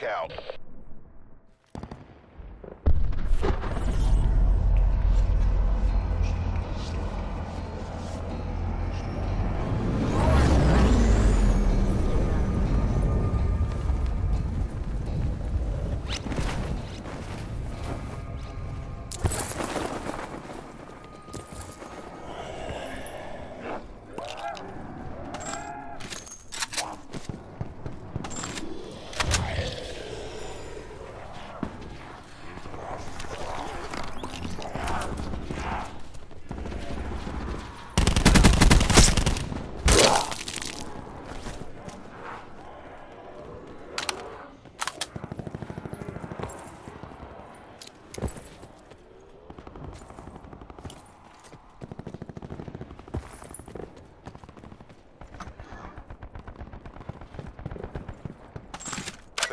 knockout.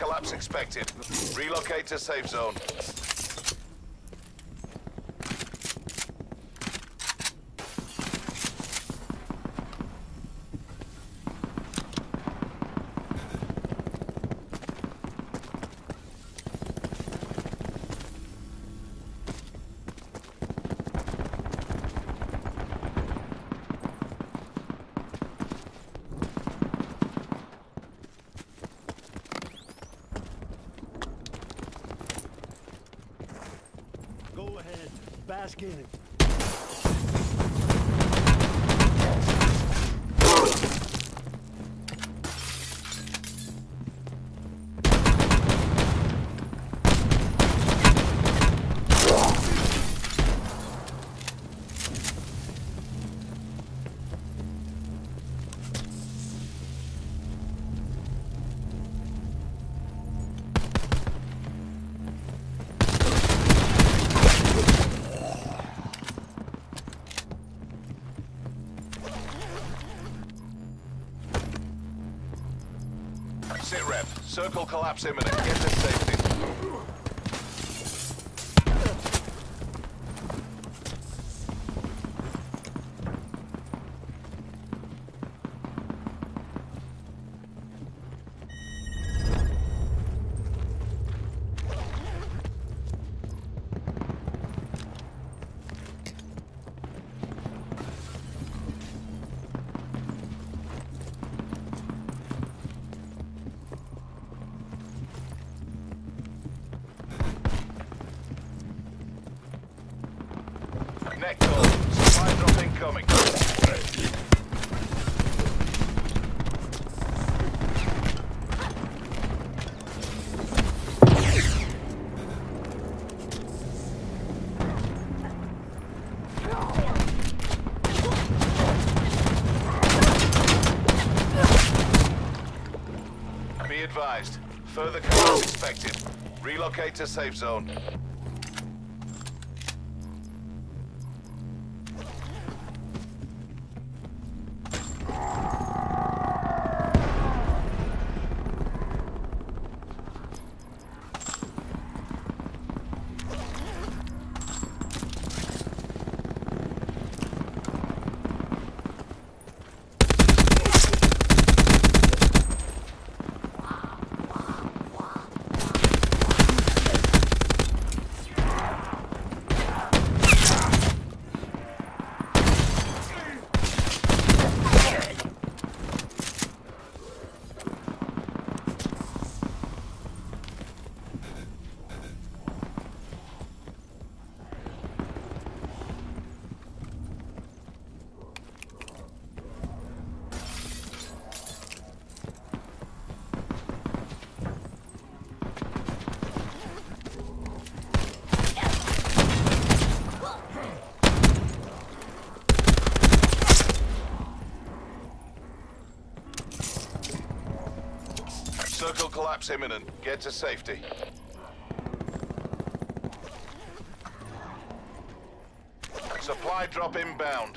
Collapse expected. Relocate to safe zone. Ahead. Bask in it. Collapse imminent. Get Relocate to safe zone. Circle collapse imminent. Get to safety. Supply drop inbound.